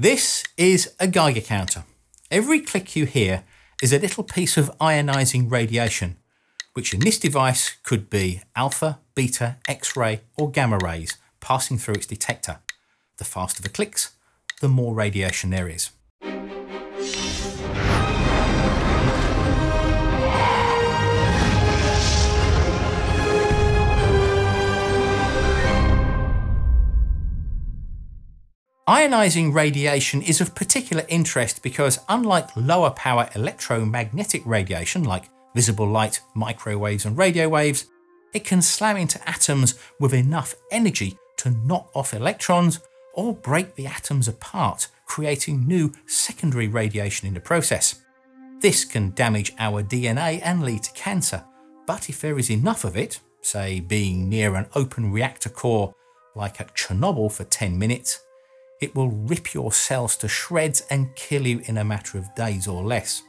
This is a Geiger counter. Every click you hear is a little piece of ionizing radiation, which in this device could be alpha, beta, X-ray or gamma rays passing through its detector. The faster the clicks, the more radiation there is. Ionizing radiation is of particular interest because unlike lower power electromagnetic radiation like visible light, microwaves and radio waves, it can slam into atoms with enough energy to knock off electrons or break the atoms apart, creating new secondary radiation in the process. This can damage our DNA and lead to cancer, but if there is enough of it, say being near an open reactor core like at Chernobyl for 10 minutes, it will rip your cells to shreds and kill you in a matter of days or less.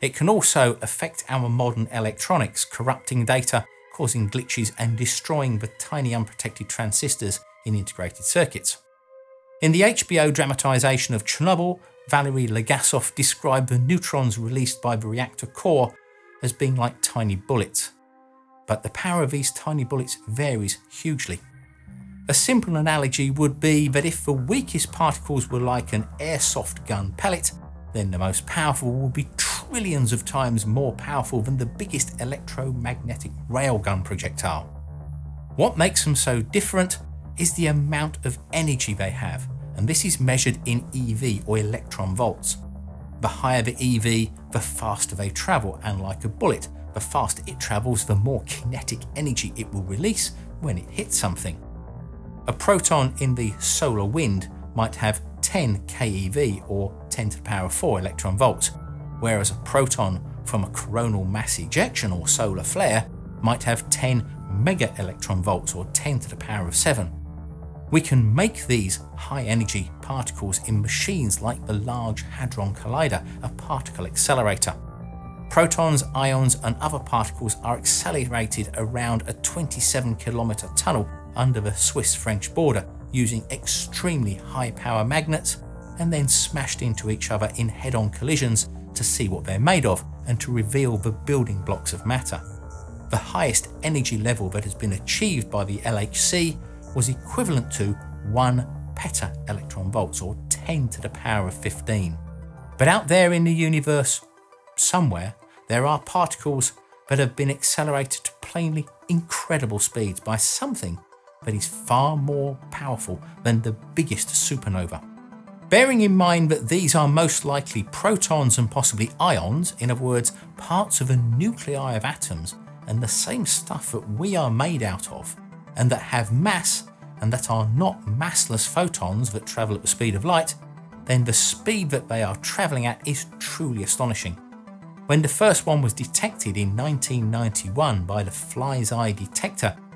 It can also affect our modern electronics, corrupting data, causing glitches and destroying the tiny unprotected transistors in integrated circuits. In the HBO dramatisation of Chernobyl, Valery Legasov described the neutrons released by the reactor core as being like tiny bullets. But the power of these tiny bullets varies hugely. A simple analogy would be that if the weakest particles were like an airsoft gun pellet, then the most powerful would be trillions of times more powerful than the biggest electromagnetic railgun projectile. What makes them so different is the amount of energy they have, and this is measured in EV or electron volts. The higher the EV, the faster they travel, and like a bullet, the faster it travels, the more kinetic energy it will release when it hits something. A proton in the solar wind might have 10 keV or 10 to the power of 4 electron volts, whereas a proton from a coronal mass ejection or solar flare might have 10 mega electron volts or 10 to the power of 7. We can make these high energy particles in machines like the Large Hadron Collider, a particle accelerator. Protons, ions and other particles are accelerated around a 27 kilometer tunnel under the Swiss-French border using extremely high power magnets and then smashed into each other in head-on collisions to see what they're made of and to reveal the building blocks of matter. The highest energy level that has been achieved by the LHC was equivalent to 1 peta electron volts or 10 to the power of 15. But out there in the universe, somewhere, there are particles that have been accelerated to plainly incredible speeds by something that is far more powerful than the biggest supernova. Bearing in mind that these are most likely protons and possibly ions, in other words, parts of a nuclei of atoms and the same stuff that we are made out of, and that have mass and that are not massless photons that travel at the speed of light, then the speed that they are travelling at is truly astonishing. When the first one was detected in 1991 by the Fly's Eye detector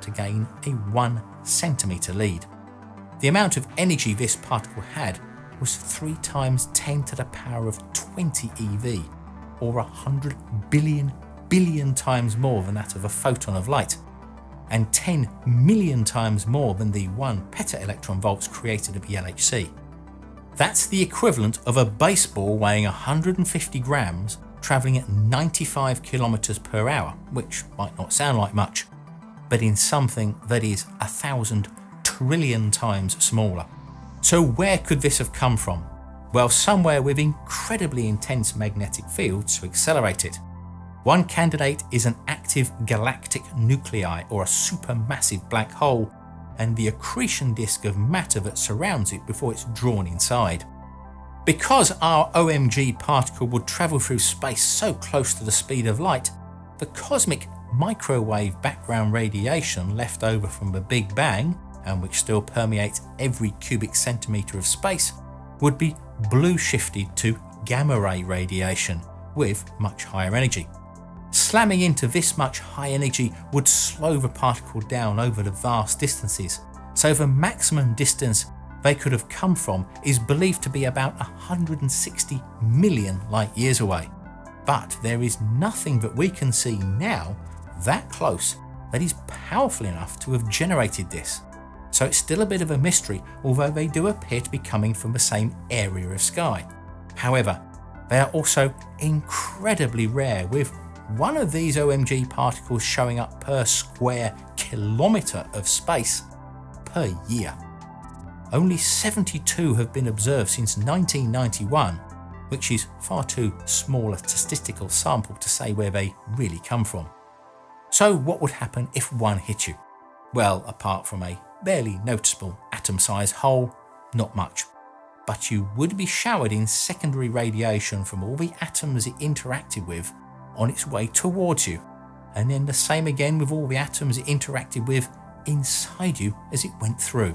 of the speed of light, which is why it got the nickname of the my god particle. It's so fast that if a photon and an OMG particle got into a race and they both started at exactly the same time, it would take 250,000 years for the proton to gain a 1 centimetre lead. The amount of energy this particle had was 3 times 10 to the power of 20 eV, or 100 billion billion times more than that of a photon of light, and 10 million times more than the 1 peta electron volts created at the LHC. That's the equivalent of a baseball weighing 150 grams travelling at 95 kilometers per hour, which might not sound like much, but in something that is a thousand trillion times smaller. So where could this have come from? Well, somewhere with incredibly intense magnetic fields to accelerate it. One candidate is an active galactic nuclei or a supermassive black hole and the accretion disk of matter that surrounds it before it's drawn inside. Because our OMG particle would travel through space so close to the speed of light, the cosmic microwave background radiation left over from the Big Bang, and which still permeates every cubic centimetre of space, would be blue shifted to gamma ray radiation with much higher energy. Slamming into this much high energy would slow the particle down over the vast distances, so the maximum distance they could have come from is believed to be about 160 million light years away. But there is nothing that we can see now that close that is powerful enough to have generated this. So it's still a bit of a mystery, although they do appear to be coming from the same area of sky. However, they are also incredibly rare, with one of these OMG particles showing up per square kilometre of space per year. Only 72 have been observed since 1991, which is far too small a statistical sample to say where they really come from. So, what would happen if one hit you? Well, apart from a barely noticeable atom sized hole, not much. But you would be showered in secondary radiation from all the atoms it interacted with on its way towards you, and then the same again with all the atoms it interacted with inside you as it went through,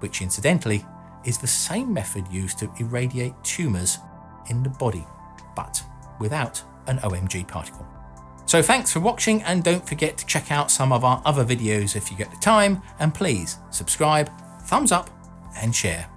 which incidentally is the same method used to irradiate tumours in the body, but without an OMG particle. So thanks for watching and don't forget to check out some of our other videos if you get the time and please subscribe, thumbs up and share.